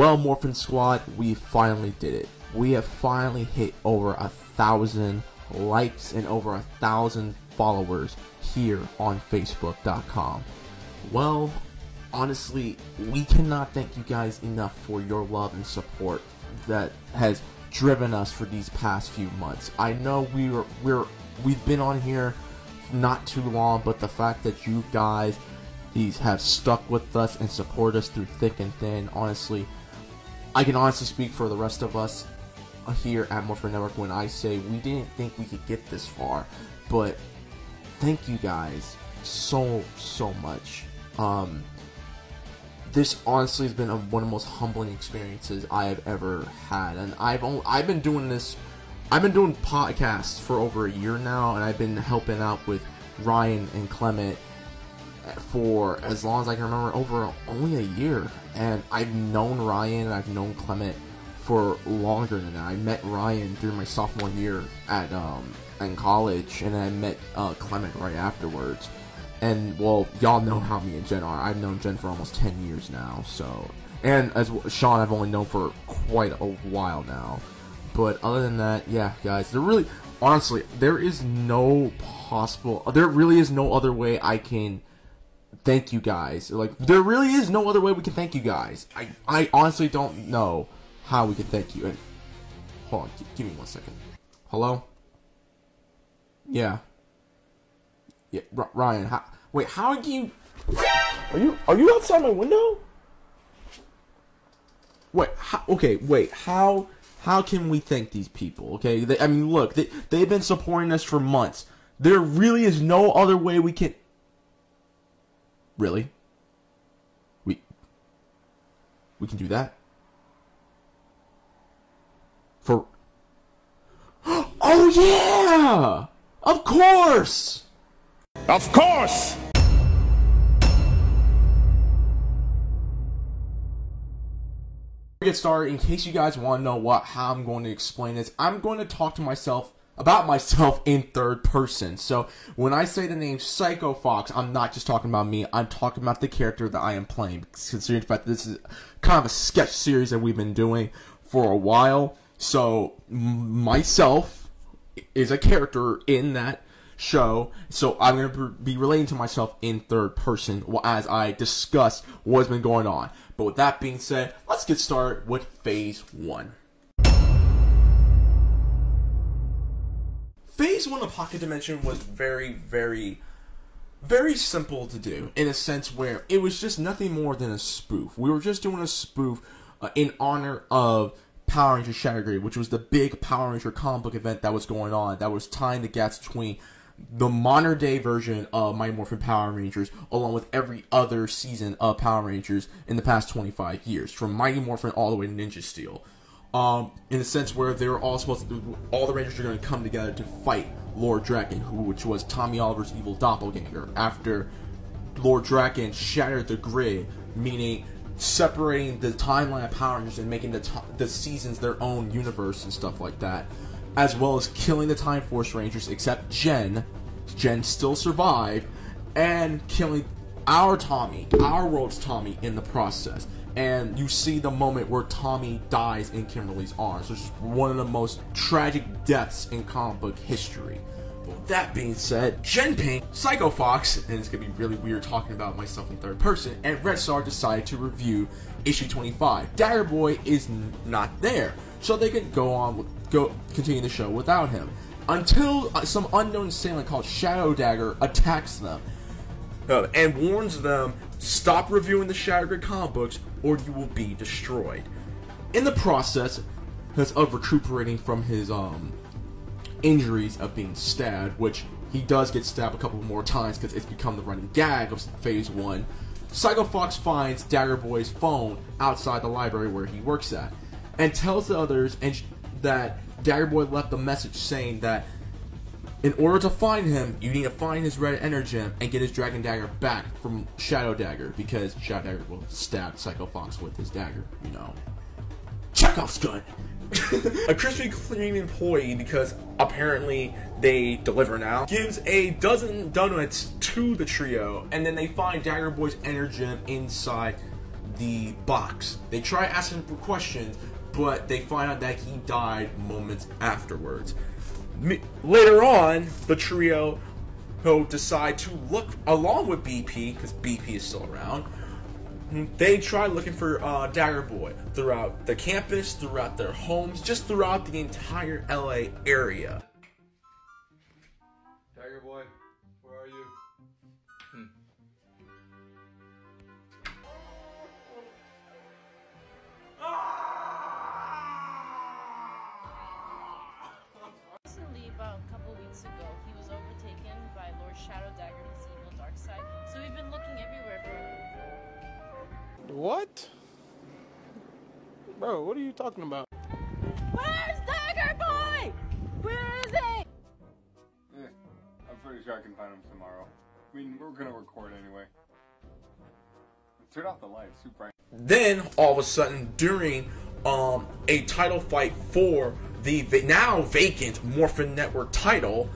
Well, Morphin Squad, we finally did it. We have finally hit over a thousand likes and over a thousand followers here on Facebook.com. Well, honestly, we cannot thank you guys enough for your love and support that has driven us for these past few months. I know we were we're we've been on here not too long, but the fact that you guys these have stuck with us and support us through thick and thin, honestly, I can honestly speak for the rest of us here at Morphin Network when I say we didn't think we could get this far, but thank you guys so so much. Um, this honestly has been a, one of the most humbling experiences I have ever had, and I've only, I've been doing this. I've been doing podcasts for over a year now, and I've been helping out with Ryan and Clement for as long as I can remember, over only a year. And I've known Ryan and I've known Clement for longer than that. I met Ryan during my sophomore year at um, in college, and I met uh, Clement right afterwards. And well, y'all know how me and Jen are. I've known Jen for almost ten years now. So, and as Sean, I've only known for quite a while now. But other than that, yeah, guys, there really, honestly, there is no possible. There really is no other way I can thank you guys. Like there really is no other way we can thank you guys. I I honestly don't know how we can thank you. And hold on, give me one second. Hello. Yeah. Yeah, Ryan. How, wait, how are you? Are you are you outside my window? Wait. How, okay. Wait. How how can we thank these people? Okay. They, I mean, look. They they've been supporting us for months. There really is no other way we can. Really? We we can do that? For Oh yeah! Of course! Of course! get started, in case you guys want to know what how I'm going to explain this, I'm going to talk to myself about myself in third person. So when I say the name Psycho Fox, I'm not just talking about me. I'm talking about the character that I am playing. Considering the fact that this is kind of a sketch series that we've been doing for a while. So myself is a character in that show. So I'm going to be relating to myself in third person as I discuss what's been going on. But with that being said, let's get started with phase one. Phase one of Pocket Dimension was very, very, very simple to do in a sense where it was just nothing more than a spoof. We were just doing a spoof uh, in honor of Power Ranger Shattered Grid, which was the big Power Ranger comic book event that was going on, that was tying the gaps between the modern day version of Mighty Morphin Power Rangers, along with every other season of Power Rangers in the past 25 years, from Mighty Morphin all the way to Ninja Steel um, in a sense where they were all supposed to, all the Rangers are going to come together to fight Lord Drakkon, who, which was Tommy Oliver's evil doppelganger, after Lord Drakkon shattered the grid, meaning separating the timeline of Power Rangers and making the, the seasons their own universe and stuff like that, as well as killing the Time Force Rangers, except Jen. Jen still survived, and killing our Tommy, our world's Tommy, in the process and you see the moment where Tommy dies in Kimberly's arms, which is one of the most tragic deaths in comic book history. But with that being said, Jen Pink, Psycho Fox, and it's gonna be really weird talking about myself in third person, and Red Star decided to review issue 25. Dagger Boy is not there, so they can go on with, go continue the show without him until uh, some unknown assailant called Shadow Dagger attacks them uh, and warns them stop reviewing the Shattered comic books or you will be destroyed. In the process of recuperating from his um, injuries of being stabbed, which he does get stabbed a couple more times because it's become the running gag of Phase 1, Psycho Fox finds Dagger Boy's phone outside the library where he works at and tells the others and that Dagger Boy left a message saying that in order to find him, you need to find his red energem and get his dragon dagger back from Shadow Dagger because Shadow Dagger will stab Psycho Fox with his dagger, you know. Chekhov's gun! a Krispy Kreme employee, because apparently they deliver now, gives a dozen donuts to the trio, and then they find Dagger Boy's energem inside the box. They try asking for questions, but they find out that he died moments afterwards. Later on, the trio who decide to look along with BP because BP is still around. They try looking for uh, Dagger Boy throughout the campus, throughout their homes, just throughout the entire LA area. What? Bro, what are you talking about? Where's Dagger Boy? Where is he? Eh, I'm pretty sure I can find him tomorrow. I mean, we're gonna record anyway. Turn off the lights, too bright. Then all of a sudden, during um, a title fight for the now vacant Morphin Network title,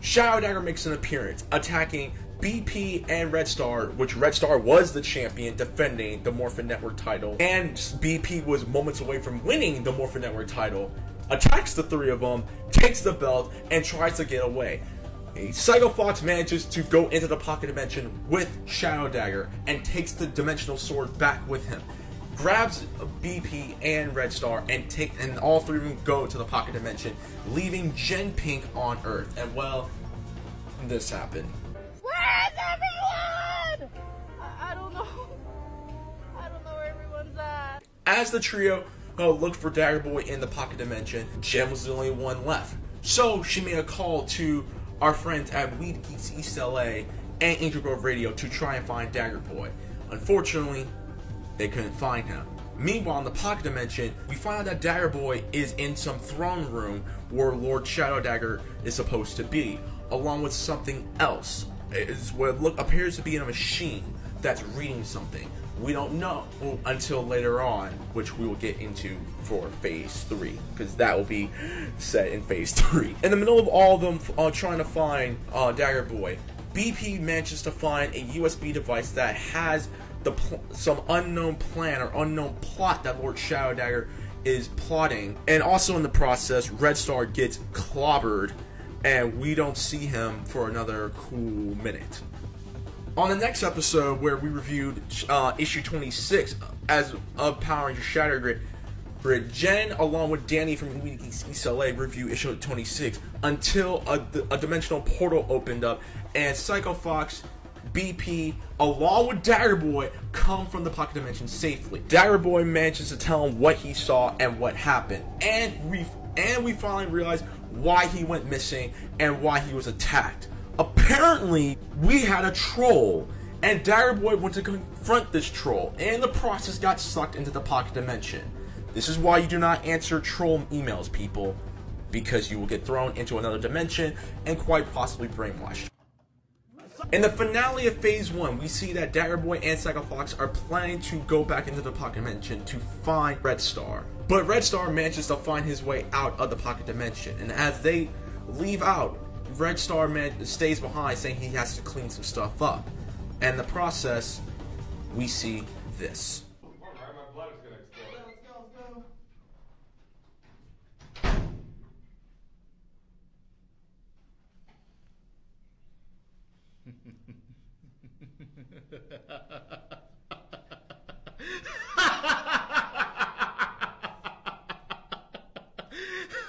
Shadow Dagger makes an appearance, attacking BP and Red Star, which Red Star was the champion defending the Morphin Network title, and BP was moments away from winning the Morphin Network title. Attacks the three of them, takes the belt, and tries to get away. Psycho Fox manages to go into the pocket dimension with Shadow Dagger and takes the dimensional sword back with him. Grabs BP and Red Star and take and all three of them go to the pocket dimension, leaving Jen Pink on Earth. And well, this happened. Where's everyone? I, I don't know. I don't know where everyone's at. As the trio uh, looked for Dagger Boy in the pocket dimension, Jen was the only one left. So she made a call to our friends at We The Geeks East LA and Angel Grove Radio to try and find Dagger Boy. Unfortunately, they couldn't find him. Meanwhile, in the pocket dimension, we find out that Dagger Boy is in some throne room where Lord Shadow Dagger is supposed to be, along with something else. It's what look appears to be in a machine that's reading something. We don't know until later on, which we will get into for phase three, because that will be set in phase three. In the middle of all of them uh, trying to find uh, Dagger Boy, BP manages to find a USB device that has the some unknown plan or unknown plot that Lord Shadow Dagger is plotting, and also in the process, Red Star gets clobbered, and we don't see him for another cool minute. On the next episode, where we reviewed uh, issue 26 as of Power Rangers Shattered Grid, Grid, Jen, along with Danny from Geeks review issue 26 until a, a dimensional portal opened up and Psycho Fox, BP, along with Dagger Boy, come from the pocket dimension safely. Dagger Boy manages to tell him what he saw and what happened, and we and we finally realize why he went missing and why he was attacked. Apparently, we had a troll, and Dagger Boy went to confront this troll, and the process got sucked into the pocket dimension. This is why you do not answer troll emails, people, because you will get thrown into another dimension and quite possibly brainwashed. In the finale of Phase 1, we see that Dagger Boy and Psycho Fox are planning to go back into the Pocket Dimension to find Red Star. But Red Star manages to find his way out of the Pocket Dimension, and as they leave out, Red Star man stays behind saying he has to clean some stuff up. And the process, we see this.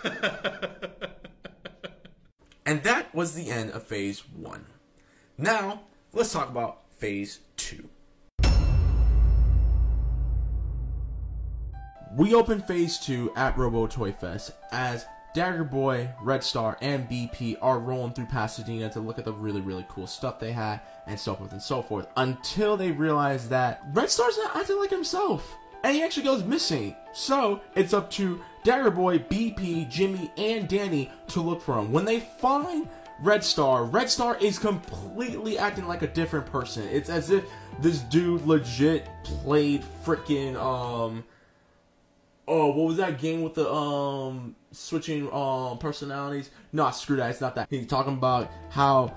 And that was the end of Phase 1. Now, let's talk about Phase 2. We open Phase 2 at Robo Toy Fest as Dagger Boy, Red Star, and BP are rolling through Pasadena to look at the really, really cool stuff they had, and so forth and so forth, until they realize that Red Star's not acting like himself. And he actually goes missing. So it's up to Dagger Boy, BP, Jimmy, and Danny to look for him. When they find Red Star, Red Star is completely acting like a different person. It's as if this dude legit played freaking um oh what was that game with the um switching um personalities? No, screw that. It's not that. He's talking about how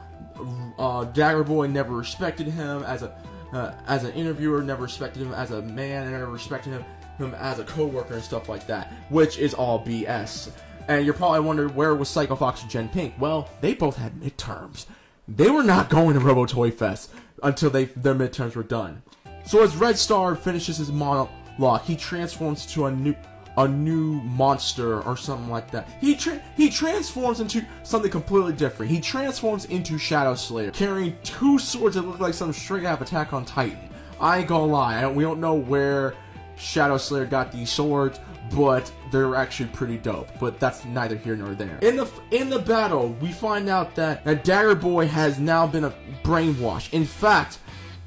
uh, Dagger Boy never respected him as a uh, as an interviewer, never respected him as a man, and never respected him, him as a co-worker and stuff like that, which is all BS. And you're probably wondering where was Psycho Fox and Jen Pink? Well, they both had midterms. They were not going to Robo Toy Fest until they their midterms were done. So as Red Star finishes his monologue, he transforms to a new a new monster or something like that. He tra- he transforms into something completely different. He transforms into Shadow Slayer, carrying two swords that look like some straight out of Attack on Titan. I ain't gonna lie, I don't, we don't know where Shadow Slayer got these swords, but they're actually pretty dope. But that's neither here nor there. In the in the battle, we find out that, that Dagger Boy has now been a brainwashed. In fact,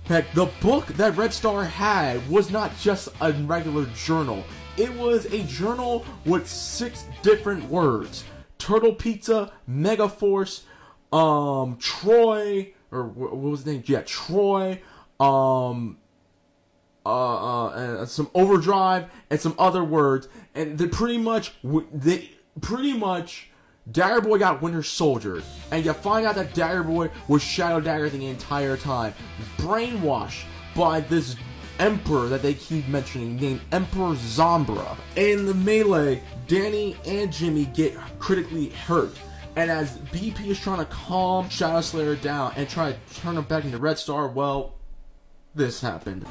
Heck, the book that Red Star had was not just a regular journal. It was a journal with six different words. Turtle Pizza, Megaforce, um, Troy, or what was the name? Yeah, Troy, um, uh, uh, some overdrive and some other words, and they pretty much they pretty much Dagger Boy got Winter Soldier, and you find out that Dagger Boy was Shadow Dagger the entire time, brainwashed by this emperor that they keep mentioning named Emperor Zombra. In the melee, Danny and Jimmy get critically hurt. And as BP is trying to calm Shadow Slayer down and try to turn him back into Red Star, well, this happened.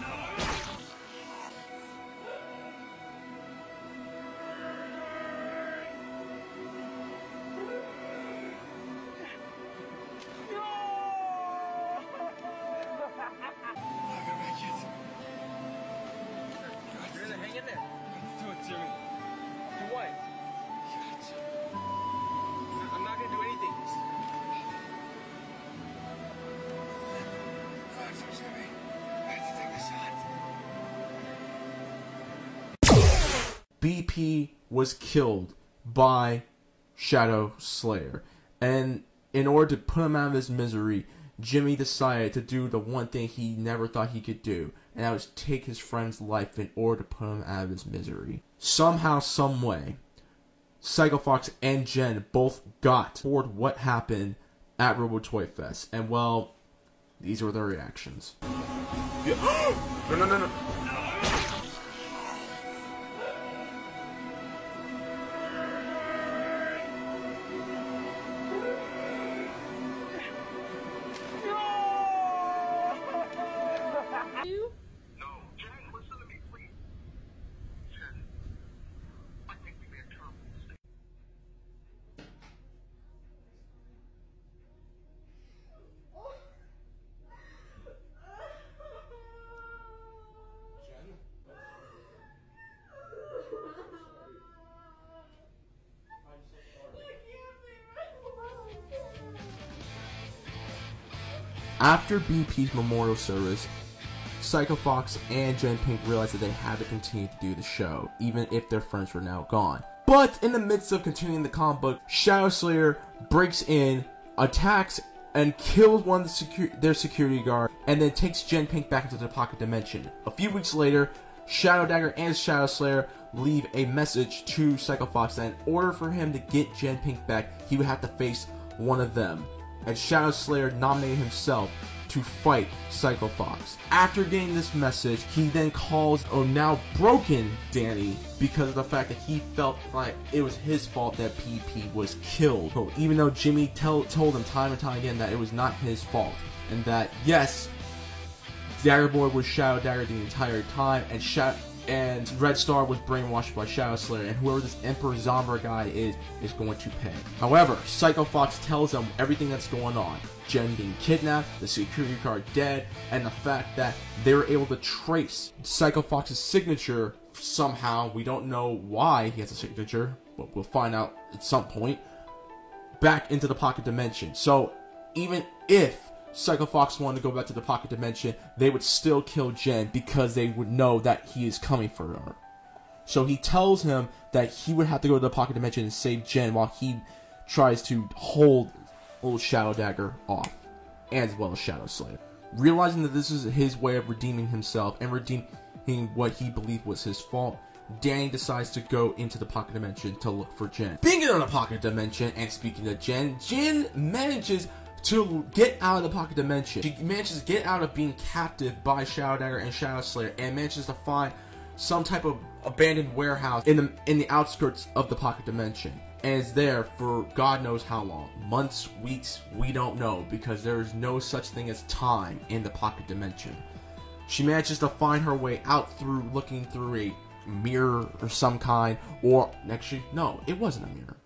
BP was killed by Shadow Slayer. And in order to put him out of his misery, Jimmy decided to do the one thing he never thought he could do, and that was take his friend's life in order to put him out of his misery. Somehow, some way, Psycho Fox and Jen both got toward what happened at Robo Toy Fest, and well, these were their reactions. no, no, no, no. After BP's memorial service, Psycho Fox and Jen Pink realized that they had to continue to do the show, even if their friends were now gone. But in the midst of continuing the comic book, Shadow Slayer breaks in, attacks, and kills one of the secu- their security guard, and then takes Jen Pink back into the pocket dimension. A few weeks later, Shadow Dagger and Shadow Slayer leave a message to Psycho Fox that in order for him to get Jen Pink back, he would have to face one of them. And Shadow Slayer nominated himself to fight Psycho Fox. After getting this message, he then calls a now broken Danny because of the fact that he felt like it was his fault that BP was killed. So even though Jimmy tell, told him time and time again that it was not his fault, and that yes, Dagger Boy was Shadow Dagger the entire time, and Shadow and Red Star was brainwashed by Shadow Slayer, and whoever this Emperor Zombra guy is is going to pay. However, Psycho Fox tells them everything that's going on. Jen being kidnapped, the security guard dead, and the fact that they were able to trace Psycho Fox's signature somehow. We don't know why he has a signature, but we'll find out at some point. Back into the pocket dimension. So even if Psycho Fox wanted to go back to the pocket dimension, they would still kill Jen because they would know that he is coming for her. So he tells him that he would have to go to the pocket dimension and save Jen while he tries to hold old Shadow Dagger off, as well as Shadow Slayer. Realizing that this is his way of redeeming himself and redeeming what he believed was his fault, Danny decides to go into the pocket dimension to look for Jen. Being in the pocket dimension and speaking to Jen, Jen manages to get out of the pocket dimension. She manages to get out of being captive by Shadow Dagger and Shadow Slayer and manages to find some type of abandoned warehouse in the in the outskirts of the pocket dimension and is there for God knows how long. Months, weeks, we don't know because there is no such thing as time in the pocket dimension. She manages to find her way out through looking through a mirror or some kind, or actually, no, it wasn't a mirror.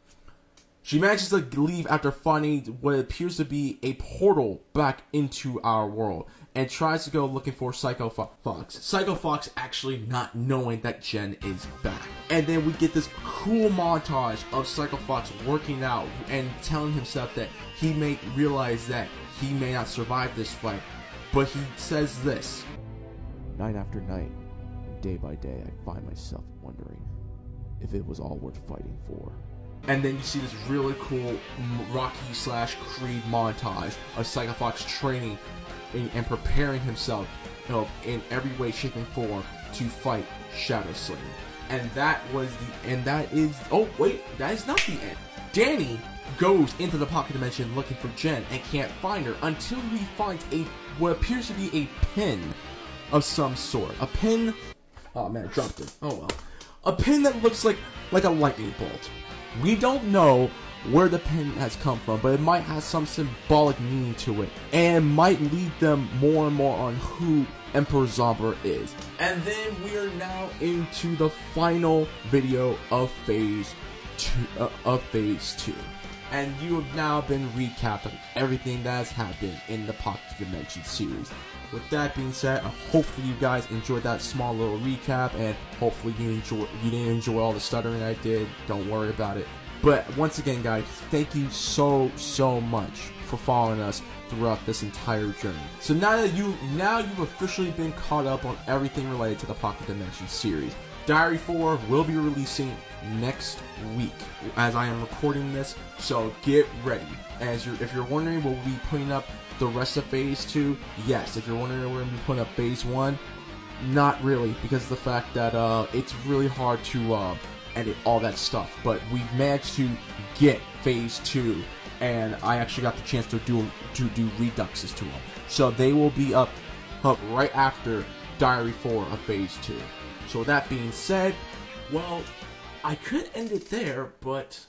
She manages to leave after finding what appears to be a portal back into our world and tries to go looking for Psycho Fo- Fox. Psycho Fox actually not knowing that Jen is back. And then we get this cool montage of Psycho Fox working out and telling himself that he may realize that he may not survive this fight. But he says this Night after night, day by day, I find myself wondering if it was all worth fighting for. And then you see this really cool Rocky slash Creed montage of Psycho Fox training and, and preparing himself you know, in every way, shape, and form to fight Shadow Slayer. And that was the and that is oh wait, that is not the end. Danny goes into the pocket dimension looking for Jen and can't find her until he finds a what appears to be a pin of some sort. A pin Oh man, I dropped it. Oh well. A pin that looks like like a lightning bolt. We don't know where the pin has come from, but it might have some symbolic meaning to it, and might lead them more and more on who Emperor Zombra is. And then we are now into the final video of Phase Two. Uh, of Phase Two. And you have now been recapping everything that has happened in the Pocket Dimension series. With that being said, hopefully you guys enjoyed that small little recap, and hopefully you enjoy you didn't enjoy all the stuttering I did. Don't worry about it. But once again, guys, thank you so so much for following us throughout this entire journey. So now that you now you've officially been caught up on everything related to the Pocket Dimension series. Diary 4 will be releasing next week as I am recording this, so get ready. As you're if you're wondering will we be putting up the rest of phase 2? Yes. If you're wondering we're gonna be putting up phase 1, not really, because of the fact that uh, it's really hard to uh, edit all that stuff. But we managed to get phase two, and I actually got the chance to do to do reduxes to them. So they will be up up right after Diary Four of Phase Two. So that being said, well, I could end it there, but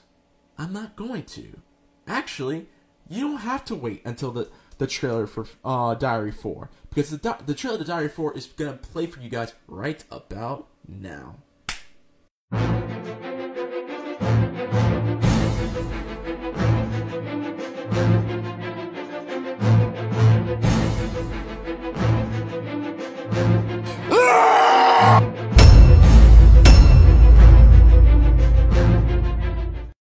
I'm not going to. Actually, you don't have to wait until the the trailer for uh, Diary 4 because the the trailer to Diary 4 is gonna play for you guys right about now.